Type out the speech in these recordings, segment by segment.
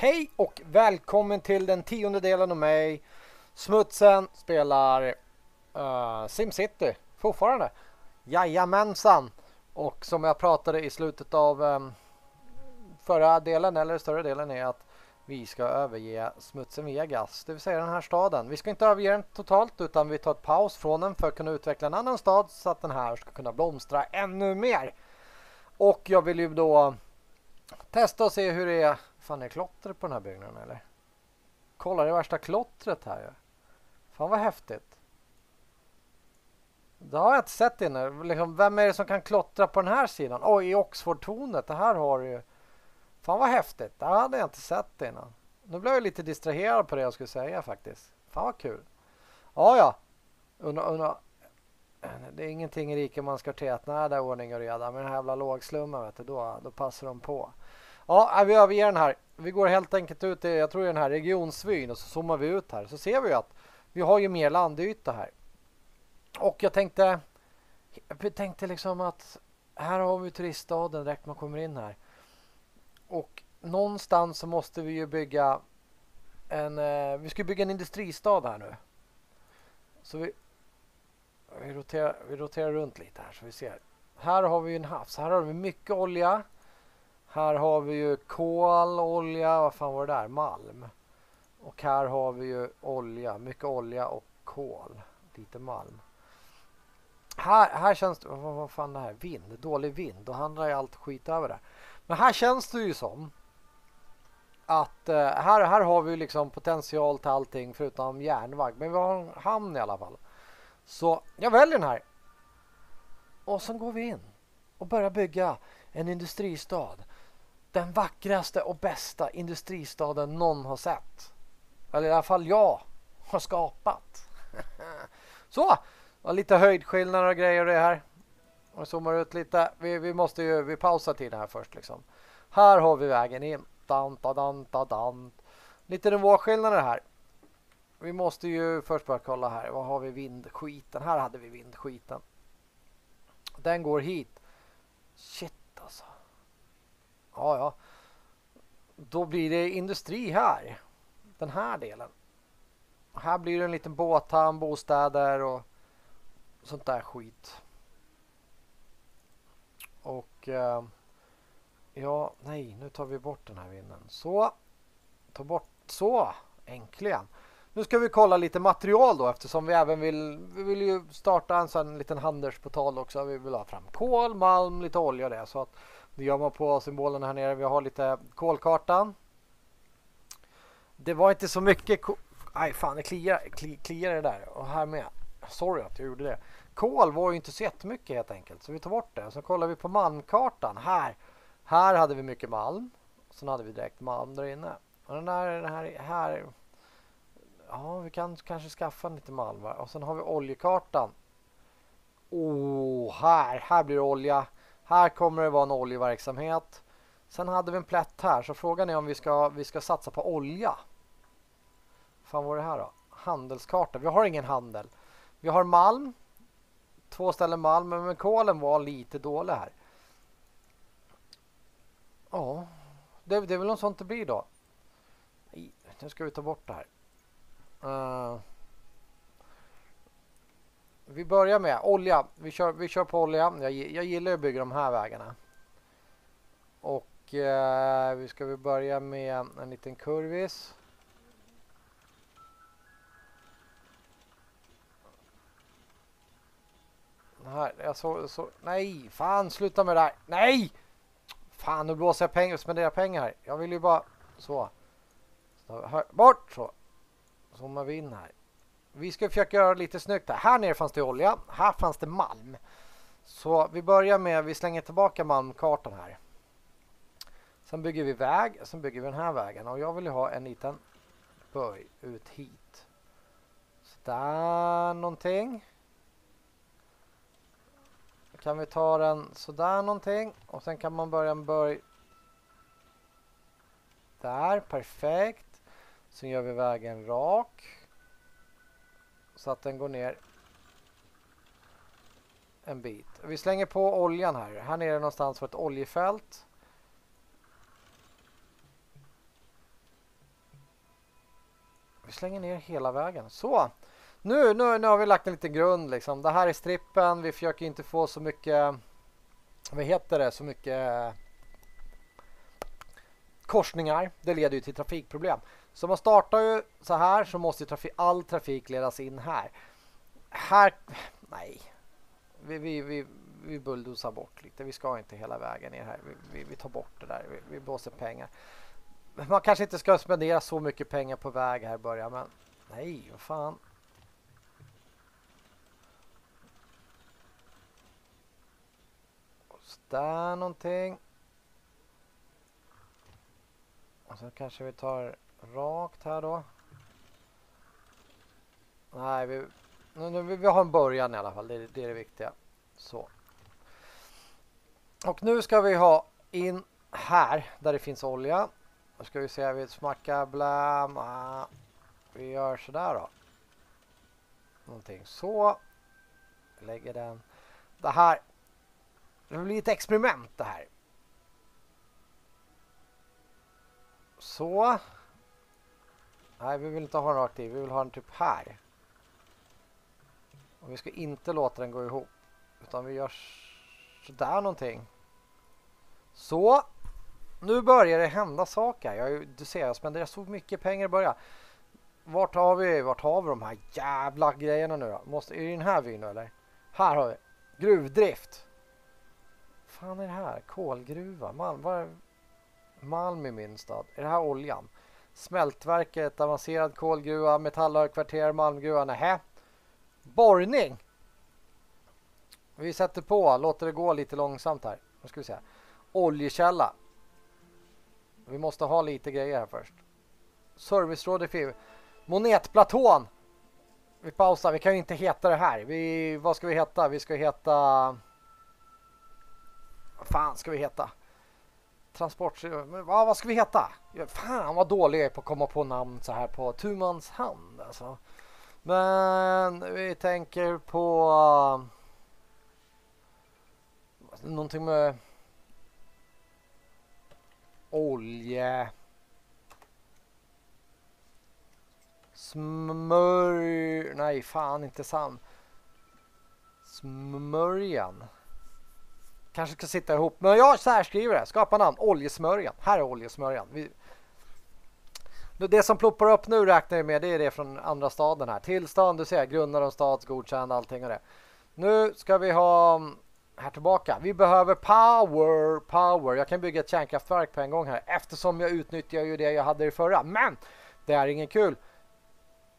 Hej och välkommen till den tionde delen av mig. Smutsen spelar uh, SimCity fortfarande. Jajamensan. Och som jag pratade i slutet av um, förra delen eller större delen är att vi ska överge smutsen Vegas, det vill säga den här staden. Vi ska inte överge den totalt utan vi tar ett paus från den för att kunna utveckla en annan stad så att den här ska kunna blomstra ännu mer. Och jag vill ju då testa och se hur det är. Fan är klottret på den här byggnaden eller? Kolla det värsta klottret här ju. Fan vad häftigt. Det har jag inte sett innan. Liksom, vem är det som kan klottra på den här sidan? Oj, i Oxfordtornet! Det här har du ju. Fan vad häftigt. Det hade jag inte sett innan. Nu blev jag lite distraherad på det jag skulle säga faktiskt. Fan vad kul. Ja, ja. Undra, undra. Det är ingenting i rikemanskarteret. Nej, det är ordning och reda. Men den här jävla lågslummen, vet du, då, då passar de på. Ja, äh, vi överger den här. Vi går helt enkelt ut i, jag tror i den här regionsvyn och så zoomar vi ut här. Så ser vi att vi har ju mer landyta här. Och jag tänkte, jag tänkte liksom att här har vi turiststaden direkt man kommer in här. Och någonstans så måste vi ju bygga en, eh, vi ska bygga en industristad här nu. Så vi, vi, roterar, vi roterar runt lite här så vi ser. Här har vi en havs, här har vi mycket olja. Här har vi ju kol, olja, vad fan var det där? Malm. Och här har vi ju olja, mycket olja och kol. Lite malm. Här, här känns det, vad, vad fan det här? Vind, dålig vind. Då handlar ju allt skit över det. Men här känns det ju som att eh, här, här har vi liksom potential till allting förutom järnväg. Men vi har en hamn i alla fall. Så jag väljer den här. Och sen går vi in och börjar bygga en industristad. Den vackraste och bästa industristaden någon har sett. Eller i alla fall jag har skapat. Så, lite höjdskillnader och grejer det här. Och zoomar ut lite. Vi, vi måste ju, vi pausar tiden här först liksom. Här har vi vägen in. Dan, dan, dan, dan. Lite nivåskillnader här. Vi måste ju först bara kolla här. Vad har vi vindskiten? Här hade vi vindskiten. Den går hit. Shit. Ja, ja. Då blir det industri här. Den här delen. Här blir det en liten båthamn, bostäder och sånt där skit. Och eh, ja, nej, nu tar vi bort den här vinden. Så, ta bort, så, äntligen. Nu ska vi kolla lite material då eftersom vi även vill, vi vill ju starta en sån liten handelsportal också. Vi vill ha fram kol, malm, lite olja och det. Så att det gör man på symbolen här nere. Vi har lite kolkartan. Det var inte så mycket, Aj, fan det kliar, kliar det där och här med. Sorry att jag gjorde det. Kol var ju inte så jättemycket helt enkelt. Så vi tar bort det. Så kollar vi på malmkartan. Här, här hade vi mycket malm. Sen hade vi direkt malm där inne. Och den där, den här, här. Ja, vi kan kanske skaffa lite malm. Va? Och sen har vi oljekartan. Oh, här, här blir det olja. Här kommer det vara en oljeverksamhet. Sen hade vi en plätt här. Så frågan är om vi ska, vi ska satsa på olja. Fan vad är det här då? Handelskarta. Vi har ingen handel. Vi har malm två ställen malm, men kolen var lite dålig här. Ja, det, det är väl något sånt det blir då. Nu ska vi ta bort det här. Uh, vi börjar med olja. Vi kör, vi kör på olja. Jag, jag gillar att bygga de här vägarna. Och eh, vi ska vi börja med en liten kurvis. Här, jag så, så, nej, fan sluta med det där! Nej! Fan, nu blåser jag pengar, spenderar pengar här. Jag vill ju bara, så. så här, bort, så. Zoomar vi in här. Vi ska försöka göra lite snyggt här. Här nere fanns det olja, här fanns det malm. Så vi börjar med, vi slänger tillbaka malmkartan här. Sen bygger vi väg, sen bygger vi den här vägen. Och jag vill ju ha en liten böj ut hit. Så där någonting kan vi ta den sådär någonting och sen kan man börja en böj där, perfekt. Sen gör vi vägen rak så att den går ner en bit. Vi slänger på oljan här. Här nere någonstans för ett oljefält. Vi slänger ner hela vägen. Så. Nu, nu, nu har vi lagt en liten grund liksom. Det här är strippen. Vi försöker inte få så mycket, vad heter det, så mycket korsningar. Det leder ju till trafikproblem. Så man startar ju så här så måste trafik, all trafik ledas in här. Här, nej. Vi, vi, vi, vi bulldozar bort lite. Vi ska inte hela vägen ner här. Vi, vi, vi tar bort det där. Vi, vi blåser pengar. Man kanske inte ska spendera så mycket pengar på väg här i början, men nej, vad fan. där någonting. Och så kanske vi tar rakt här då. Nej, vi, nu, vi har en början i alla fall. Det, det är det viktiga. Så. Och nu ska vi ha in här där det finns olja. Då ska vi se, vi smackar blam. Vi gör sådär då. Någonting så. Lägger den. Det här. Det blir ett experiment det här. Så. Nej, vi vill inte ha den rakt i. Vi vill ha den typ här. Och vi ska inte låta den gå ihop. Utan vi gör sådär någonting. Så. Nu börjar det hända saker. Jag, du ser, jag spenderar så mycket pengar i början. Vart har vi, vart har vi de här jävla grejerna nu då? Måste, är det den här vyn eller? Här har vi. Gruvdrift. fan är det här? Kolgruva? Malm, var, malm i min stad. Är det här oljan? Smältverket, avancerad kolgruva, metallhögkvarter, malmgruva. Nähä. Borrning. Vi sätter på, låter det gå lite långsamt här. Nu ska vi se. Oljekälla. Vi måste ha lite grejer här först. Serviceråd. för Monetplatån. Vi pausar. Vi kan ju inte heta det här. Vi, vad ska vi heta? Vi ska heta... Vad fan ska vi heta? Transport... vad, vad ska vi heta? Fan vad dålig jag är på att komma på namn så här på tumans hand. Alltså. Men vi tänker på... Uh, någonting med olje... Smörj... Nej, fan inte sam. Smörjan. Kanske ska sitta ihop. Men jag särskriver det. Skapa namn. Oljesmörjan. Här är oljesmörjan. Vi... Det som ploppar upp nu räknar jag med det är det från andra staden här. Tillstånd, du ser, grundar och stads, godkänd, allting och det. Nu ska vi ha mm, här tillbaka. Vi behöver power, power. Jag kan bygga ett kärnkraftverk på en gång här eftersom jag utnyttjar ju det jag hade i förra. Men det är ingen kul.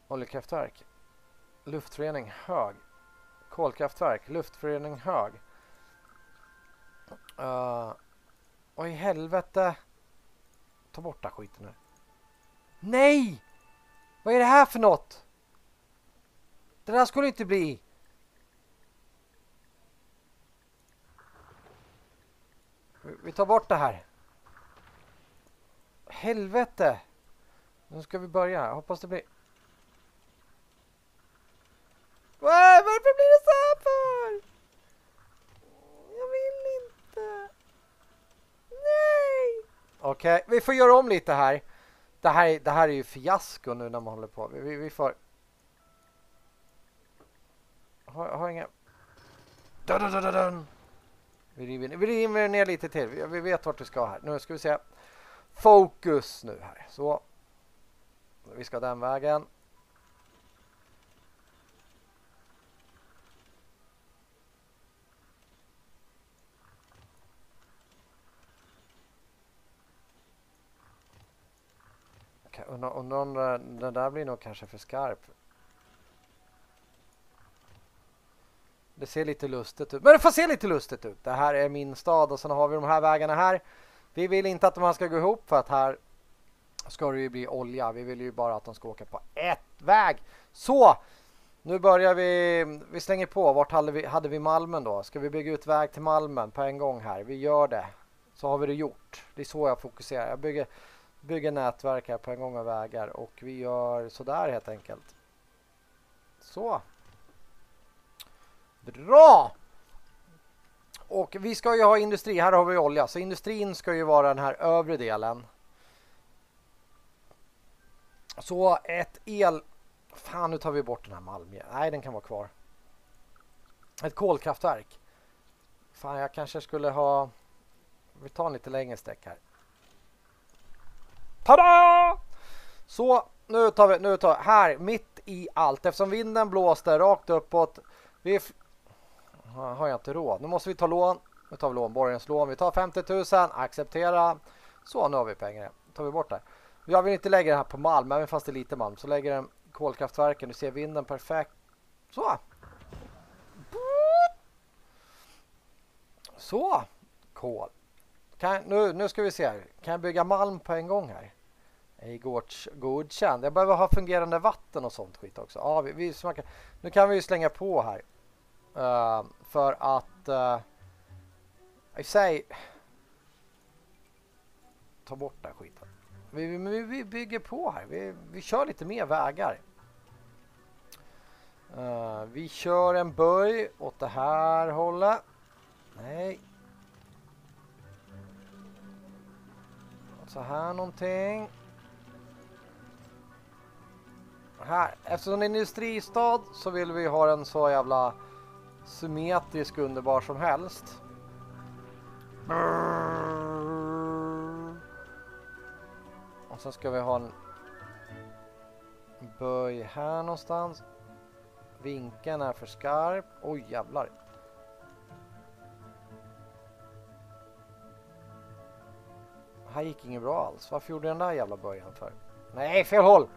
Oljekraftverk. Luftförening hög. Kolkraftverk. Luftförening hög. Eh, uh, oj, i helvete. Ta bort den skiten nu. Nej! Vad är det här för något? Det där skulle inte bli. Vi tar bort det här. Helvete! Nu ska vi börja. Jag hoppas det blir... Varför blir det så här för? Jag vill inte. Nej! Okej, okay, vi får göra om lite här. Det här, det här är ju fiasko nu när man håller på. Vi, vi får... Har, har inga... Dun, dun, dun, dun. Vi river, vi river ner lite till. Vi, vi vet vart vi ska här. Nu ska vi se. Fokus nu här. Så. Vi ska den vägen. Undrar om den där blir nog kanske för skarp. Det ser lite lustigt ut. Men det får se lite lustigt ut. Det här är min stad och sen har vi de här vägarna här. Vi vill inte att de här ska gå ihop för att här ska det ju bli olja. Vi vill ju bara att de ska åka på ett väg. Så! Nu börjar vi. Vi slänger på. Vart hade vi, hade vi Malmen då? Ska vi bygga ut väg till Malmen på en gång här? Vi gör det. Så har vi det gjort. Det är så jag fokuserar. Jag bygger, bygger nätverk här på en gång av vägar och vi gör sådär helt enkelt. Så. Bra! Och vi ska ju ha industri. Här har vi olja. Så industrin ska ju vara den här övre delen. Så ett el... Fan, nu tar vi bort den här malmen. Nej, den kan vara kvar. Ett kolkraftverk. Fan, jag kanske skulle ha... Vi tar en lite längre sträck här. Tada! Så, nu tar vi... Nu tar vi, här, mitt i allt. Eftersom vinden blåste rakt uppåt. Vi... Har jag inte råd. Nu måste vi ta lån. Nu tar vi lån, borgenslån. Vi tar 50 000, acceptera. Så, nu har vi pengar. Nu tar vi bort det. Jag vill inte lägga det här på malm, även fast det är lite malm. Så lägger den kolkraftverken. Du ser vinden perfekt. Så. Så. Kol. Kan, nu, nu ska vi se här. Kan jag bygga malm på en gång här? Ej godkänd. Jag behöver ha fungerande vatten och sånt skit också. Ja, vi, vi smakar. Nu kan vi ju slänga på här. Uh, för att... Uh, i sig... Ta bort den skiten. Vi, vi, vi bygger på här. Vi, vi kör lite mer vägar. Uh, vi kör en böj åt det här hållet. Nej. Så här någonting. Här. Eftersom det är en industristad så vill vi ha den så jävla symmetrisk underbar som helst. Och sen ska vi ha en böj här någonstans. Vinkeln är för skarp. Oj jävlar. Här gick inget bra alls. Varför gjorde jag den där jävla början för? Nej, fel håll!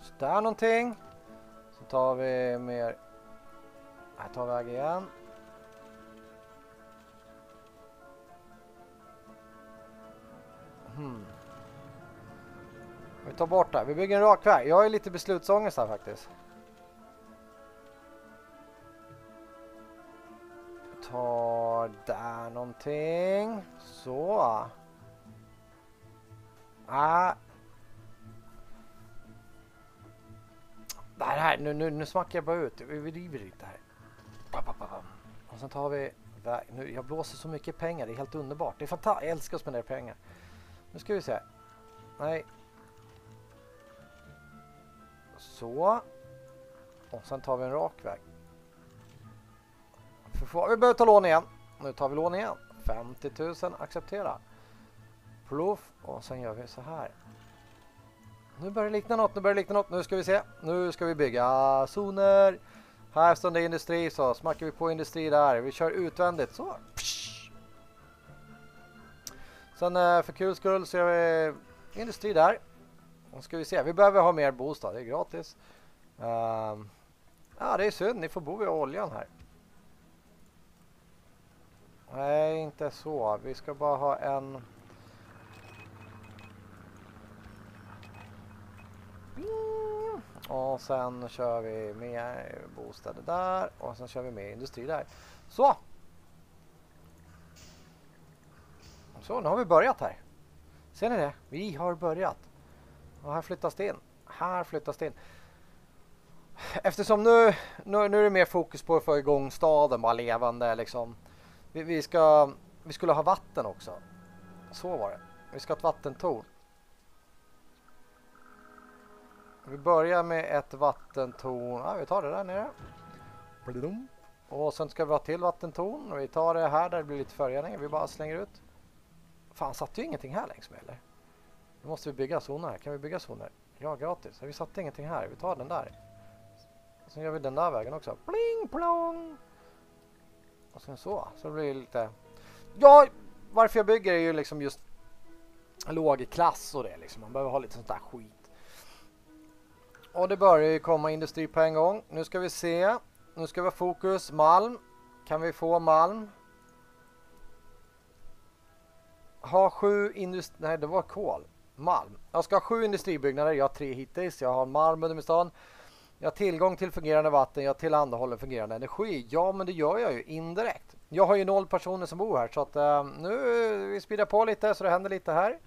Sådär någonting. Så tar vi mer... Här tar vi väg igen. Hmm. Vi tar bort det. Vi bygger en rak väg. Jag är lite beslutsångest här faktiskt. Tar där någonting. Så. Ah. Det här, nu, nu, nu smackar jag bara ut. Vi river lite här. Och sen tar vi... Nu, jag blåser så mycket pengar. Det är helt underbart. Det är fantastiskt. Jag älskar att spendera pengar. Nu ska vi se. Nej. Så. Och sen tar vi en rak väg. Vi behöver ta lån igen. Nu tar vi lån igen. 50 000, acceptera. Pluff, Och sen gör vi så här. Nu börjar det likna något, nu börjar det likna något. Nu ska vi se. Nu ska vi bygga zoner. Här står det industri så smackar vi på industri där. Vi kör utvändigt så. Sen eh, för kul skull så gör vi industri där. Nu ska vi se. Vi behöver ha mer bostad. Det är gratis. Uh, ja, det är synd. Ni får bo vid oljan här. Nej, inte så. Vi ska bara ha en... Mm. Och sen kör vi med bostäder där och sen kör vi med industri där. Så! Så, nu har vi börjat här. Ser ni det? Vi har börjat. Och här flyttas det in. Här flyttas det in. Eftersom nu, nu, nu är det mer fokus på att få igång staden, bara levande liksom. Vi, vi, ska, vi skulle ha vatten också. Så var det. Vi ska ha ett vattentorn. Vi börjar med ett vattentorn. Ja, vi tar det där nere. Och sen ska vi ha till vattentorn. Vi tar det här där det blir lite föroreningar. Vi bara slänger ut. Fan, satte ju ingenting här längs med eller? Nu måste vi bygga zoner. Kan vi bygga zoner? Ja, gratis. Vi satte ingenting här. Vi tar den där. Sen gör vi den där vägen också. Pling plong! Och sen så. Så det lite... Ja, varför jag bygger är ju liksom just låg klass och det liksom. Man behöver ha lite sånt där skit. Och det börjar ju komma industri på en gång. Nu ska vi se. Nu ska vi ha fokus. Malm. Kan vi få malm? Ha sju industri... Nej, det var kol. Malm. Jag ska ha sju industribyggnader. Jag har tre hittills. Jag har malm under min stan. Jag har tillgång till fungerande vatten, jag tillhandahåller fungerande energi. Ja, men det gör jag ju indirekt. Jag har ju noll personer som bor här så att eh, nu vi speedar på lite så det händer lite här.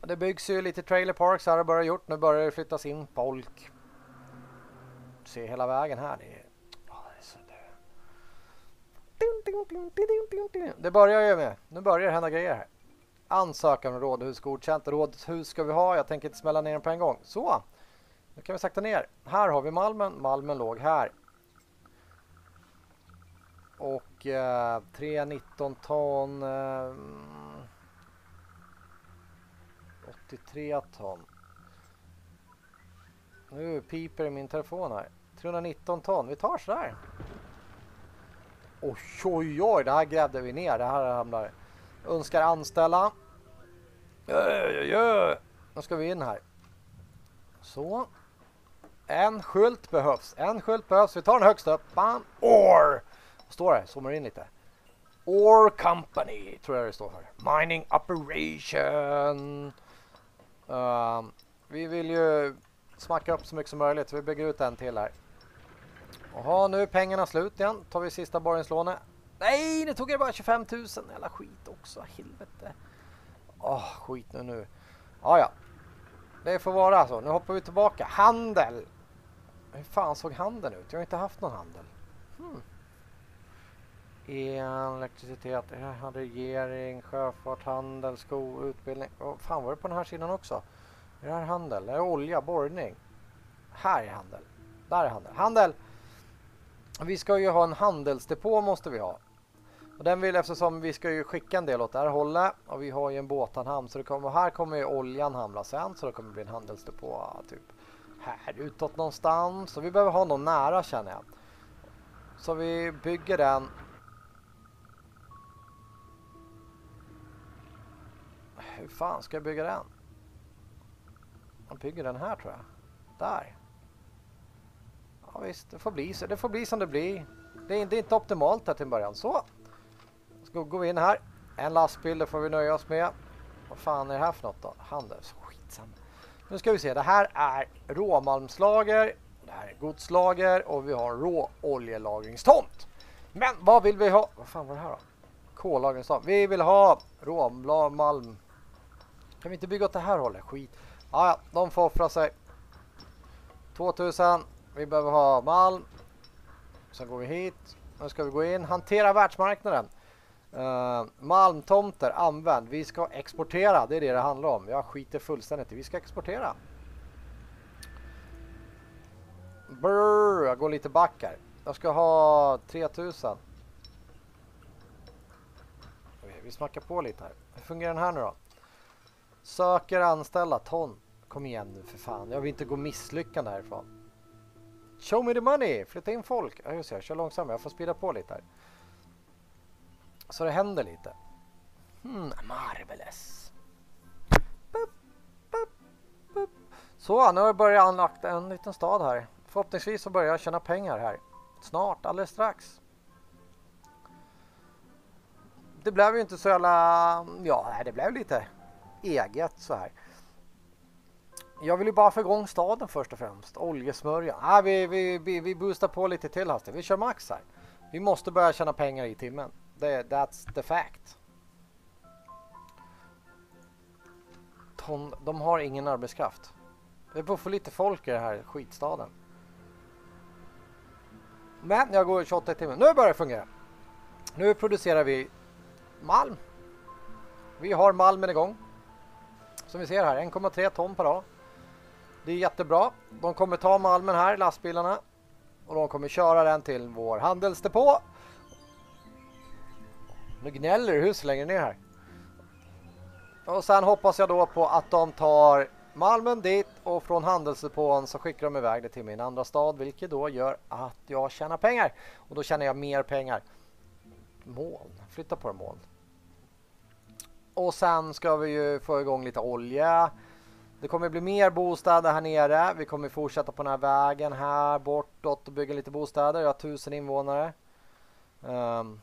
Det byggs ju lite trailer parks här och börjar gjort. Nu börjar det flyttas in folk. Se hela vägen här. Det är, det. Det börjar ju med. Nu börjar det hända grejer här. Ansökan om rådhus godkänt. Rådhus ska vi ha. Jag tänker inte smälla ner den på en gång. Så. Nu kan vi sakta ner. Här har vi Malmen. Malmen låg här. Och eh, 319 ton. Eh, 83 ton. Nu piper i min telefon här. 319 ton. Vi tar sådär. Oj, oj, oj. Det här grävde vi ner. Det här hamnar. Önskar anställa. Nu ska vi in här. Så. En skylt behövs. En skylt behövs. Vi tar den högst upp. Bam. Or. Står det. Zoomar in lite. Or Company tror jag det står för. Mining Operation. Uh, vi vill ju smacka upp så mycket som möjligt. Så vi bygger ut en till här. Jaha, nu är pengarna slut igen. Tar vi sista borgenslånet. Nej, nu tog jag bara 25 000. Jävla skit också. Helvete. Åh, oh, skit nu nu. Ja, ja. Det får vara så. Nu hoppar vi tillbaka. Handel. Hur fan såg handeln ut? Jag har inte haft någon handel. Hmm. El, elektricitet, regering, sjöfart, handel, sko, utbildning. Oh, fan var det på den här sidan också? Är det här handel? Det är olja, borrning. Här är handel. Där är handel. Handel! Vi ska ju ha en handelsdepå måste vi ha. Och den vill eftersom vi ska ju skicka en del åt det här hållet och vi har ju en båtanhamn så det kommer, här kommer ju oljan hamna sen så det kommer bli en handelsdepå typ här utåt någonstans. Så vi behöver ha någon nära känner jag. Så vi bygger den. Hur fan ska jag bygga den? man bygger den här tror jag. Där. Ja visst, det får bli, det får bli som det blir. Det är, det är inte optimalt här till början. Så. Så går vi in här. En lastbil, det får vi nöja oss med. Vad fan är det här för något då? Handels. Skitsamma. Nu ska vi se. Det här är råmalmslager. Det här är godslager. Och vi har råoljelagringstomt. Men vad vill vi ha? Vad fan var det här då? Kollagringstomt. Vi vill ha råmalm. Kan vi inte bygga åt det här hållet? Skit. Ja, ja, de får offra sig. 2000. Vi behöver ha malm. Sen går vi hit. Nu ska vi gå in. Hantera världsmarknaden. Uh, malmtomter, använd. Vi ska exportera. Det är det det handlar om. Jag skiter fullständigt i. Vi ska exportera. Brr, jag går lite back här. Jag ska ha 3000. Vi smackar på lite här. Hur fungerar den här nu då? Söker anställa ton. Kom igen nu för fan. Jag vill inte gå misslyckande härifrån. Show me the money. Flytta in folk. Ja, just det, jag kör långsammare. Jag får spida på lite här. Så det händer lite. Hmm, marvelous. Bup, bup, bup. Så, nu har jag börjat anlagt en liten stad här. Förhoppningsvis så börjar jag tjäna pengar här. Snart, alldeles strax. Det blev ju inte så jävla... Ja, det blev lite eget så här. Jag vill ju bara få igång staden först och främst. Oljesmörja. Ah, äh, vi, vi, vi, vi boostar på lite till hastigt. Vi kör max här. Vi måste börja tjäna pengar i timmen. Det, that's the fact. De, de har ingen arbetskraft. Det Vi att få lite folk i den här skitstaden. Men jag går 28 timmar. Nu börjar det fungera. Nu producerar vi malm. Vi har malmen igång. Som vi ser här, 1,3 ton per dag. Det är jättebra. De kommer ta malmen här, lastbilarna. Och de kommer köra den till vår handelsdepå. Nu gnäller du hus längre ner här. Och sen hoppas jag då på att de tar Malmen dit och från handelsdepån så skickar de iväg det till min andra stad vilket då gör att jag tjänar pengar. Och då tjänar jag mer pengar. Moln, flytta på en moln. Och sen ska vi ju få igång lite olja. Det kommer bli mer bostäder här nere. Vi kommer fortsätta på den här vägen här bortåt och bygga lite bostäder. Jag har tusen invånare. Um,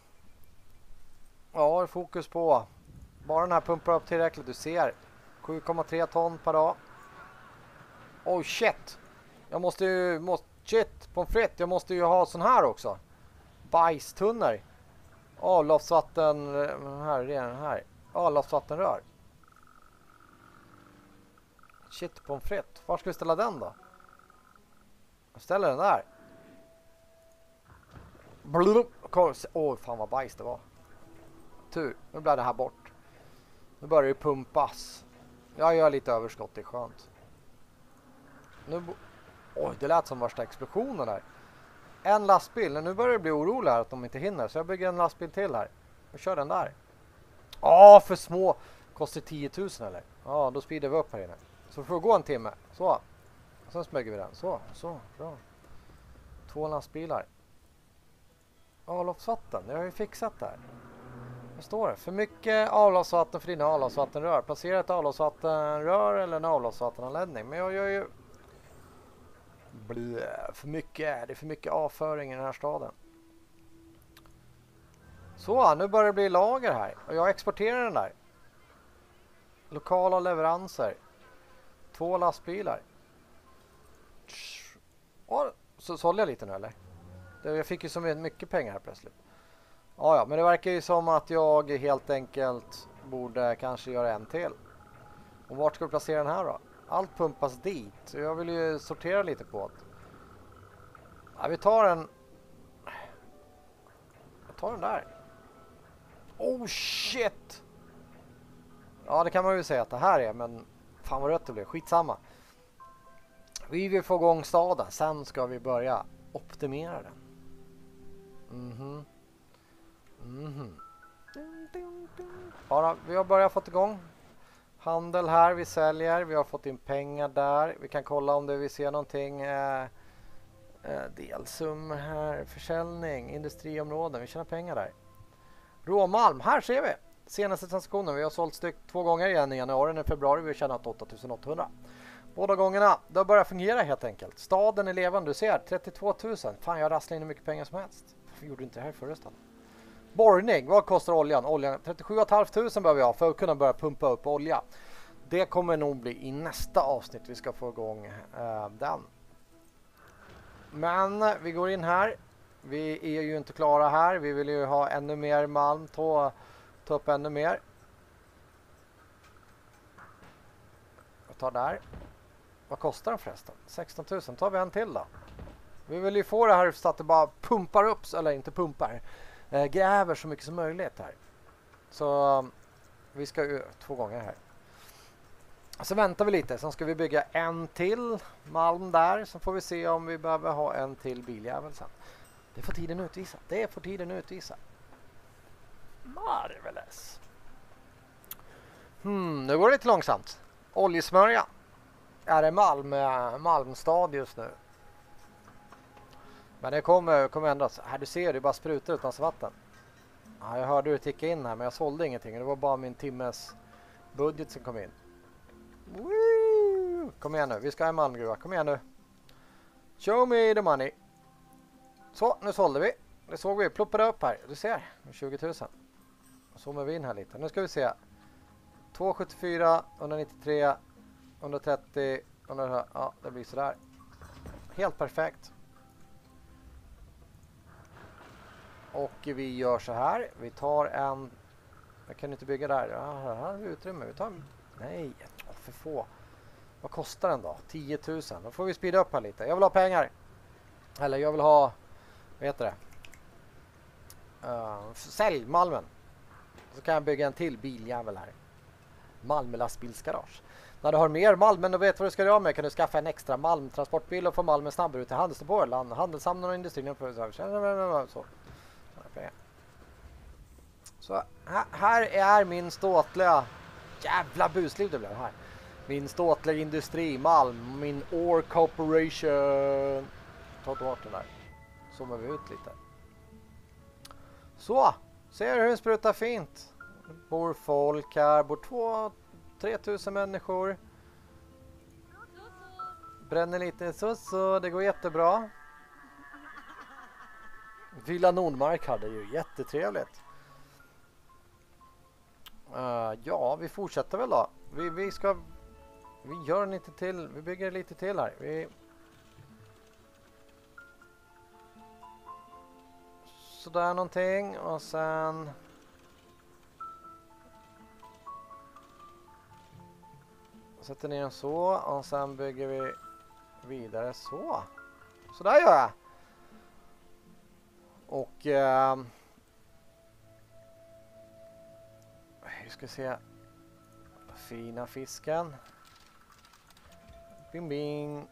ja, fokus på. Bara den här pumpar upp tillräckligt. Du ser. 7,3 ton per dag. Oh shit. Jag måste ju... Måste, shit, pommes frites. Jag måste ju ha sån här också. Bajstunnor. Avloppsvatten... Här, den här. Avloppsvattenrör. Shit, pommes frites. Var ska vi ställa den då? Jag ställer den där. Blubb! Åh, oh, fan vad bajs det var. Tur, nu blev det här bort. Nu börjar det pumpas. Jag gör lite överskott, det är skönt. Nu Oj, det lät som värsta explosionen där. En lastbil, nu börjar det bli orolig här att de inte hinner. Så jag bygger en lastbil till här. Och kör den där. Ja, för små. Kostar 10 000 eller? Ja, då speedar vi upp här inne. Så får vi gå en timme. Så. Och sen smyger vi den. Så, så, bra. Två lastbilar. Avloppsvatten, jag har ju fixat det här. Vad står det? För mycket avloppsvatten för dina avloppsvattenrör. Placera ett avloppsvattenrör eller en avloppsvattenanläggning. Men jag gör ju... Blö, för mycket. Det är för mycket avföring i den här staden. Så, nu börjar det bli lager här. Och jag exporterar den där. Lokala leveranser. Två lastbilar. Och, så sålde jag lite nu eller? Jag fick ju så mycket pengar här plötsligt. Ja, ja, men det verkar ju som att jag helt enkelt borde kanske göra en till. Och vart ska vi placera den här då? Allt pumpas dit. Så jag vill ju sortera lite på det. Ja, vi tar en... Jag tar den där. Oh shit! Ja, det kan man ju säga att det här är, men fan vad rött det blev. Skitsamma. Vi vill få igång staden. Sen ska vi börja optimera den. Mhm. Mhm. Ja, vi har börjat fått igång handel här. Vi säljer. Vi har fått in pengar där. Vi kan kolla om det vi ser någonting. Eh, eh, delsum här. Försäljning. Industriområden. Vi tjänar pengar där. Råmalm. Här ser vi. Senaste transaktionen. Vi har sålt styck två gånger igen i januari och februari. Vi har tjänat 8800. Båda gångerna. Det har börjat fungera helt enkelt. Staden är levande. Du ser 32 000. Fan jag rasslar in hur mycket pengar som helst. Varför gjorde du inte det här förra staden? Borrning. Vad kostar oljan? Oljan 37 500 behöver jag för att kunna börja pumpa upp olja. Det kommer nog bli i nästa avsnitt vi ska få igång eh, den. Men eh, vi går in här. Vi är ju inte klara här. Vi vill ju ha ännu mer malm. Ta, ta upp ännu mer. Jag tar där. Vad kostar den förresten? 16 000. Tar vi en till då. Vi vill ju få det här så att det bara pumpar upp, eller inte pumpar, eh, gräver så mycket som möjligt här. Så vi ska ju två gånger här. Så väntar vi lite, sen ska vi bygga en till malm där. Så får vi se om vi behöver ha en till biljävel sen. Det får tiden utvisa. Det får tiden utvisa. Marvelous. Hmm, nu går det lite långsamt. Oljesmörja. Är det Malm, Malmstad just nu. Men det kommer, kommer ändras. Här du ser, det bara sprutar ut massa vatten. Ja, jag hörde det ticka in här men jag sålde ingenting. Det var bara min timmes budget som kom in. Woo! Kom igen nu, vi ska ha en malmgruva. Kom igen nu. Show me the money. Så, nu sålde vi. Det såg vi, ploppade upp här. Du ser, 20 000. Zoomar vi in här lite. Nu ska vi se. 274, 193, 130, 100, ja det blir sådär. Helt perfekt. Och vi gör så här. Vi tar en... Jag kan inte bygga där. Ja, här har vi utrymme. Vi tar en... Nej, oh, för få. Vad kostar den då? 10 000. Då får vi speeda upp här lite. Jag vill ha pengar. Eller jag vill ha... Vad heter det? Uh, sälj malmen. Så kan jag bygga en till biljävel här. Malmö lastbilsgarage. När du har mer malm men du vet vad du ska göra med kan du skaffa en extra malmtransportbil och få malmen snabbare ut till handelsdepåer, handelshamnar och industrin. Så. Så här är min ståtliga jävla busliv det blev här. Min ståtliga industrimalm, min Ore Corporation. Ta bort den där. Zoomar vi ut lite. Så, ser du hur det sprutar fint? Bor folk här, bor två, tre tusen människor. Bränner lite så så, det går jättebra. Villa Nordmark hade ju jättetrevligt. Uh, ja, vi fortsätter väl då. Vi, vi ska... Vi gör lite till. Vi bygger lite till här. Vi... Sådär någonting och sen... Sätter ner den så och sen bygger vi vidare så. Sådär gör jag. Och... Eh, vi ska se. Fina fisken. Bing bing.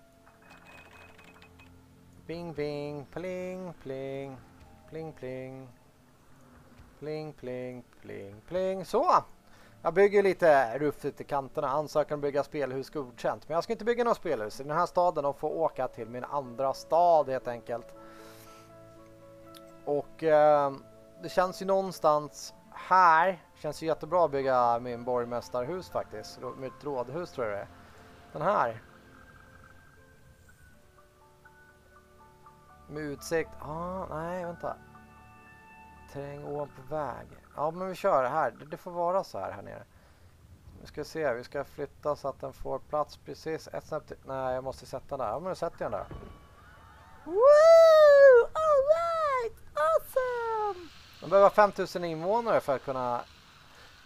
Bing bing. Pling pling. Pling pling. Pling pling pling pling. Så! Jag bygger lite ruffigt i kanterna. Ansökan om bygga spelhus godkänt. Men jag ska inte bygga några spelhus i den här staden och få åka till min andra stad helt enkelt. Och eh, det känns ju någonstans här. Känns ju jättebra att bygga min borgmästarhus faktiskt. Mitt rådhus tror jag det är. Den här. Med utsikt. Ah, nej, vänta. Terräng ovanpå väg. Ja, men vi kör här. Det, det får vara så här här nere. Nu ska vi se. Vi ska flytta så att den får plats precis ett snabbt. Nej, jag måste sätta den där. Ja, men då sätter jag den där. Woo! Awesome! Man behöver 5000 invånare för att kunna...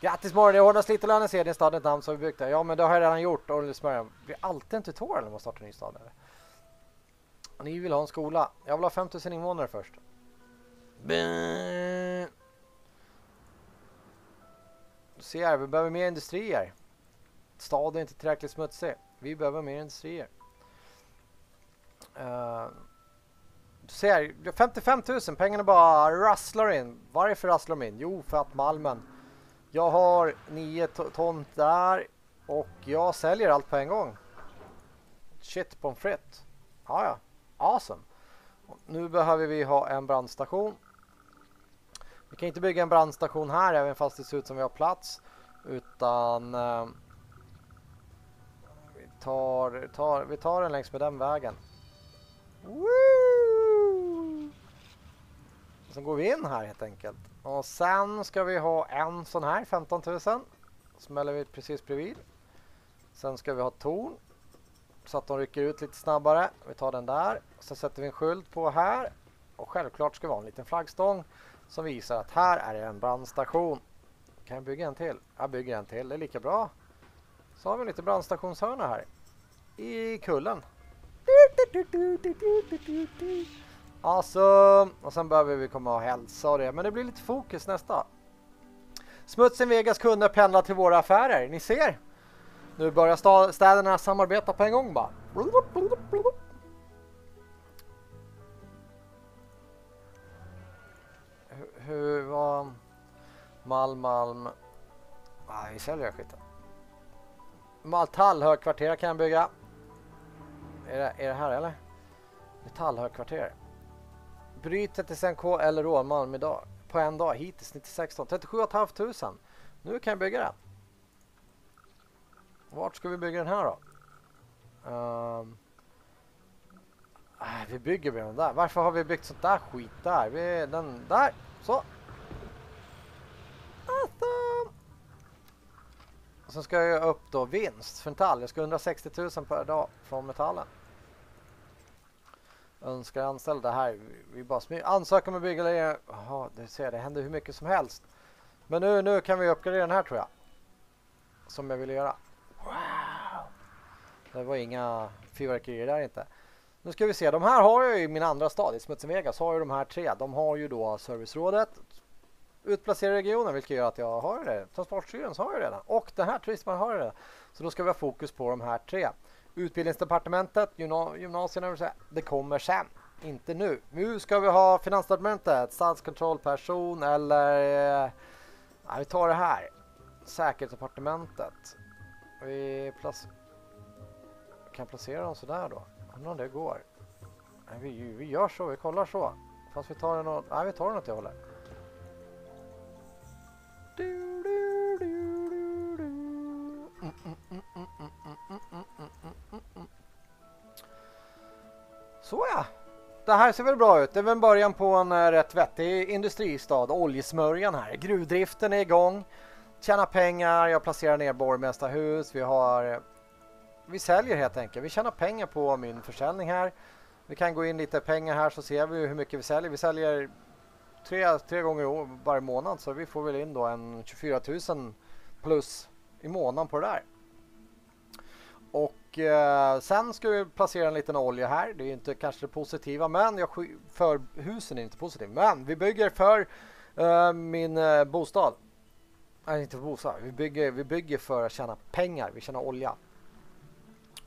Grattis morgon, det är hårdast lite lönen i din stad ett namn som vi byggt där. Ja, men det har jag redan gjort. Och det blir alltid en tutorial när man startar en ny stad. Eller? Ni vill ha en skola. Jag vill ha 5000 invånare först. Bäh. Du här, vi behöver mer industrier. Staden är inte tillräckligt smutsig. Vi behöver mer industrier. Uh, du ser, 55 000. Pengarna bara rasslar in. Varför rasslar de in? Jo, för att Malmen. Jag har 9 ton där och jag säljer allt på en gång. Shit pommes frites. Ja, ja. Awesome. Nu behöver vi ha en brandstation. Vi kan inte bygga en brandstation här även fast det ser ut som vi har plats. Utan eh, vi, tar, tar, vi tar den längs med den vägen. Woo! Sen går vi in här helt enkelt. Och sen ska vi ha en sån här, 15 000. Smäller vi precis bredvid. Sen ska vi ha torn. Så att de rycker ut lite snabbare. Vi tar den där. Sen sätter vi en skylt på här. Och självklart ska vi ha en liten flaggstång som visar att här är en brandstation. Kan jag bygga en till? Jag bygger en till, det är lika bra. Så har vi lite brandstationshörna här i kullen. Alltså, och sen behöver vi komma och hälsa och det. Men det blir lite fokus nästa. Smutsen Vegas kunder pendlar till våra affärer. Ni ser. Nu börjar städerna samarbeta på en gång bara. hur var Malm, Malm. Nej, vi säljer skiten. Metall högkvarter kan jag bygga. Är det, är det här eller? Metallhögkvarter. Bryt 36K eller råmalm idag. På en dag hittills 96 ton. 37 500. Nu kan jag bygga den. Vart ska vi bygga den här då? Um, vi bygger med den där. Varför har vi byggt sånt där skit där? Vi, den där. Så. Awesome. Och ska jag upp då vinst för metall. Jag ska 160 000 per dag från metallen. Önskar anställda här. Vi bara smyger. Ansökan med byggare. Jaha, det ser jag. Det händer hur mycket som helst. Men nu, nu kan vi uppgradera den här tror jag. Som jag ville göra. Wow. Det var inga fyrverkerier där inte. Nu ska vi se, de här har jag i min andra stad, i Smutsen Vegas har ju de här tre. De har ju då servicerådet, utplacerade regionen, vilket gör att jag har det. Transportstyrelsen har jag redan och den här turismen har jag redan. Så då ska vi ha fokus på de här tre. Utbildningsdepartementet, gymnasierna, det kommer sen. Inte nu. Nu ska vi ha Finansdepartementet, statskontrollperson eller... Eh, ja, vi tar det här. Säkerhetsdepartementet. Vi plac kan placera dem sådär då. Undrar om det går. Nej, vi, vi gör så, vi kollar så. Fast vi tar den åt, nej, vi tar den åt det hållet. Så ja. Det här ser väl bra ut. Det är väl början på en eh, rätt vettig industristad. Oljesmörjan här. Gruvdriften är igång. Tjäna pengar. Jag placerar ner borgmästarhus. Vi har eh, vi säljer helt enkelt. Vi tjänar pengar på min försäljning här. Vi kan gå in lite pengar här så ser vi hur mycket vi säljer. Vi säljer tre, tre gånger varje månad så vi får väl in då en 24 000 plus i månaden på det där. Och eh, sen ska vi placera en liten olja här. Det är inte kanske det positiva, men jag, för husen är inte positivt. Men vi bygger för eh, min eh, bostad. Nej, inte för bostad. Vi bygger, vi bygger för att tjäna pengar. Vi tjänar olja.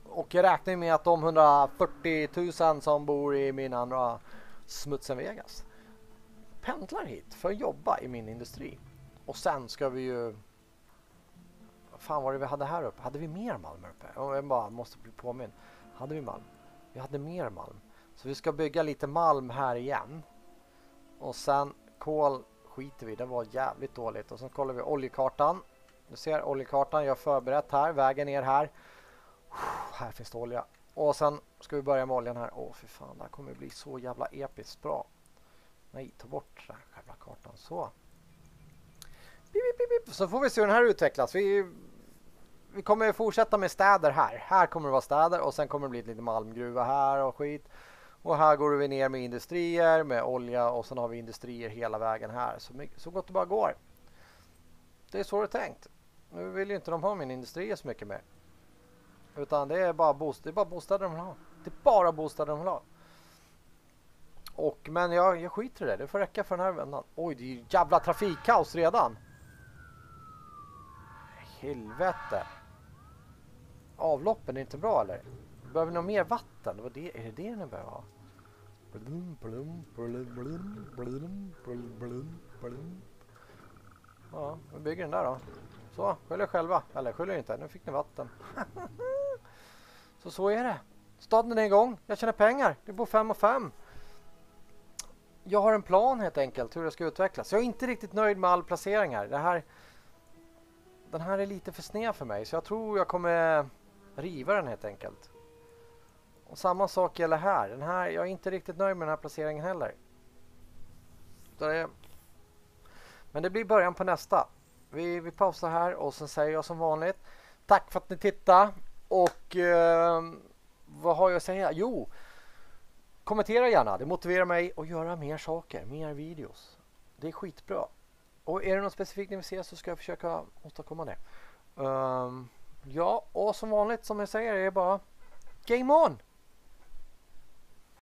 Och jag räknar med att de 140 000 som bor i min andra smutsen Vegas pendlar hit för att jobba i min industri. Och sen ska vi ju... Vad fan var det vi hade här uppe? Hade vi mer malm här uppe? Jag bara måste bli påminn. Hade vi malm? Vi hade mer malm. Så vi ska bygga lite malm här igen. Och sen kol skiter vi Det var jävligt dåligt. Och sen kollar vi oljekartan. Du ser oljekartan. Jag har förberett här. Vägen ner här. Här finns det olja. Och sen ska vi börja med oljan här. Åh fy fan, det här kommer bli så jävla episkt bra. Nej, ta bort den här jävla kartan. Så. Bip, bip, bip. Så får vi se hur den här utvecklas. Vi, vi kommer fortsätta med städer här. Här kommer det vara städer och sen kommer det bli lite malmgruva här och skit. Och här går vi ner med industrier, med olja och sen har vi industrier hela vägen här. Så, mycket, så gott det bara går. Det är så det är tänkt. Nu vill ju inte de ha min industri så mycket mer. Utan det är bara, bost det är bara bostäder de vill ha. Det är bara bostäder de vill ha. Och, men jag, jag skiter i det. Det får räcka för den här vändan. Oj, det är ju jävla trafikkaos redan. Helvete. Avloppen är inte bra eller? Behöver vi något mer vatten? Det var det, är det det ni behöver ha? Ja, vi bygger den där då. Så, skyll er själva. Eller skyll er inte, nu fick ni vatten. så så är det. Staden är igång, jag tjänar pengar. Det bor fem och fem. Jag har en plan helt enkelt hur det ska utvecklas. Jag är inte riktigt nöjd med all placering här. Det här den här är lite för sned för mig så jag tror jag kommer riva den helt enkelt. Och samma sak gäller här. Den här. Jag är inte riktigt nöjd med den här placeringen heller. Det Men det blir början på nästa. Vi, vi pausar här och sen säger jag som vanligt tack för att ni tittade. Och eh, vad har jag att säga? Jo, kommentera gärna. Det motiverar mig att göra mer saker, mer videos. Det är skitbra. Och är det något specifikt ni vill se så ska jag försöka åstadkomma det. Um, ja, och som vanligt som jag säger är det bara Game on!